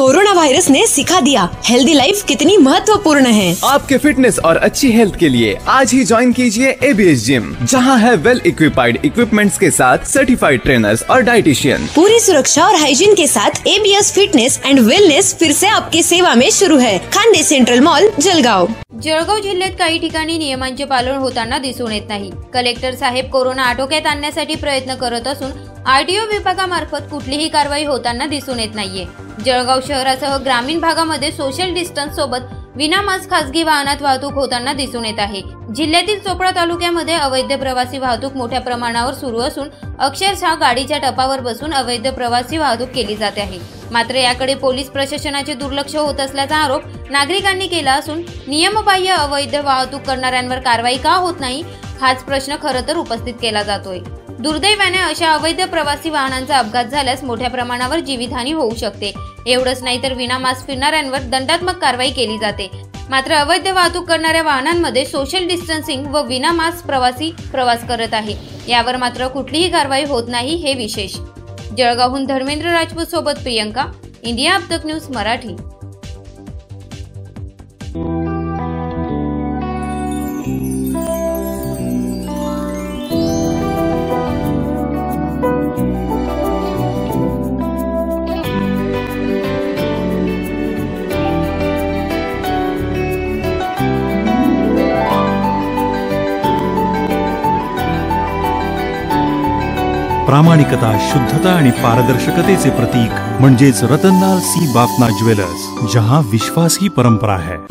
Corona virus ने सिखा दिया healthy life कितनी महत्वपूर्ण है। आपके फिटनेस और अच्छी हेल्थ के लिए आज ही ज्वाइन कीजिए एबीएस जिम जहाँ है वेल इक्विपाइड इक्विपमेंट्स के साथ सर्टिफाइड ट्रेनर्स और डाइटिशियन पूरी सुरक्षा और हाइजीन के साथ एबीएस फिटनेस एंड वेलनेस फिर से आपकी सेवा में शुरू है। Khande central mall Jalgaon. Jalgaon जिल्ह्यात काही ठिकाणी नियमांचे पालन होताना दिसून येत नाही. कलेक्टर साहेब कोरोना आटोक्यात आणण्यासाठी प्रयत्न करत असून आरटीओ विभागामार्फत कुठलीही कारवाई होताना दिसून येत नाहीये. जळगाव शहरासह ग्रामीण भागामध्ये सोशल डिस्टन्स सोबत विनामास्क खासगी वाहनात वाहतूक होताना दिसून येत आहे. जिल्ह्यातील चोपडा तालुक्यामध्ये अवैध प्रवासी वाहतूक मोठ्या प्रमाणावर सुरू असून अक्षरशः गाडीच्या टपावर बसून अवैध प्रवासी वाहतूक केली जाते आहे. मात्र याकडे पोलीस प्रशासनाचे दुर्लक्ष होत असल्याचा आरोप नागरिकांनी केला असून नियमबाह्य अवैध वाहतूक करणाऱ्यांवर कारवाई का होत नाही हाच प्रश्न खरं तर उपस्थित केला जातोय. दुर्दैवाने अशा अवैध प्रवासी वाहनांचा अपघात झाल्यास मोठ्या प्रमाणावर जीवितहानी होऊ शकते. एवढंच नाही तर विनामास्क फिरणाऱ्यांवर दंडात्मक कारवाई केली जाते. मात्र अवैध वाहतूक करणाऱ्या वाहनांमध्ये सोशल डिस्टन्सिंग व विनामास्क प्रवासी प्रवास करत आहे. यावर मात्र कुठलीही कारवाई होत नाही हे विशेष. जळगावहून धर्मेंद्र राजपूत सोबत प्रियंका इंडिया अपतक न्यूज मराठी. प्रामाणिकता शुद्धता आणि पारदर्शकतेचे प्रतीक म्हणजेच रतनलाल सी बाफना ज्वेलर्स जहां विश्वास ही परंपरा है।